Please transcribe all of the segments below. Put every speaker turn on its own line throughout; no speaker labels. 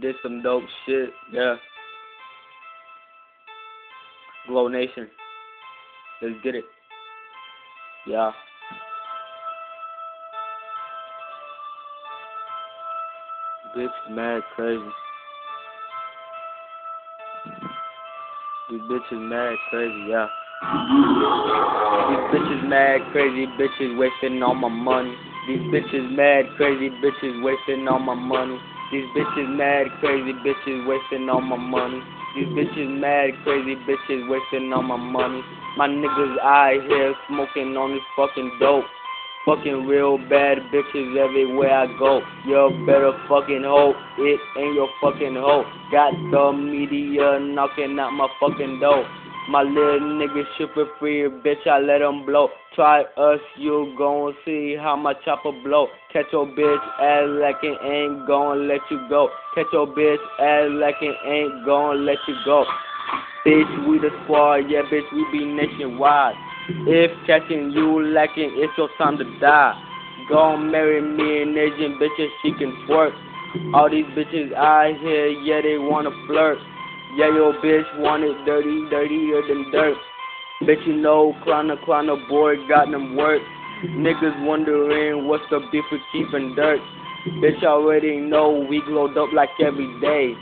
did some dope shit. Yeah. Glow Nation. Let's get it. Yeah. Bitch mad crazy. These bitches mad crazy, yeah. These bitches mad crazy, bitches wasting all my money. These bitches mad crazy, bitches wasting all my money. These bitches mad crazy, bitches wasting all my money. These bitches mad crazy, bitches wasting all my money. My niggas out here smoking on this fucking dope. Fucking real bad bitches everywhere I go. You better fucking hope it ain't your fucking hoe. Got the media knocking out my fucking door. My little nigga super free, bitch, I let him blow. Try us, you gon' see how my chopper blow. Catch your bitch ass like it ain't gon' let you go. Catch your bitch ass like it ain't gon' let you go. Bitch, we the squad, yeah, bitch, we be nationwide. If catching you lacking, it's your time to die. Gon' marry me an Asian bitches, she can twerk. All these bitches out here, yeah, they wanna flirt. Yeah, your bitch want it dirty, dirtier than dirt. Bitch, you know, Clowner, Clowner boy got them work. Niggas wondering what's the beef with keeping dirt. Bitch already know we glowed up like every day.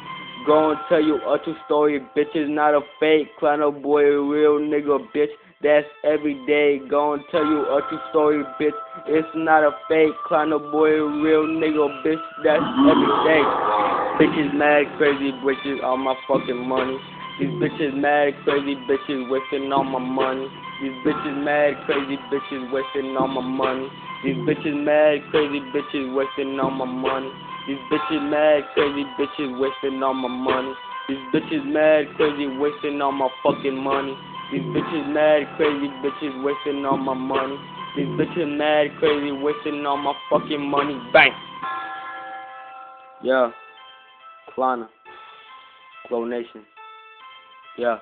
Go and tell you a true story, bitch is not a fake. Clowner boy, real nigga, bitch. That's every day. Go and tell you a true story, bitch. It's not a fake. Clowner boy, real nigga, bitch. That's every day. Bitches mad crazy bitches all my fucking money. These bitches mad crazy bitches wasting all my money. These bitches mad crazy bitches wasting all my money. These bitches mad crazy bitches wasting all my money. These bitches mad crazy bitches wasting all my money. These bitches mad crazy wasting all my fucking money. These bitches mad crazy bitches wasting all my money. These bitches mad crazy wasting all my fucking money. Bang. Yeah. Klana. Glow Nation. Yeah.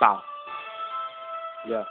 Bow. Yeah.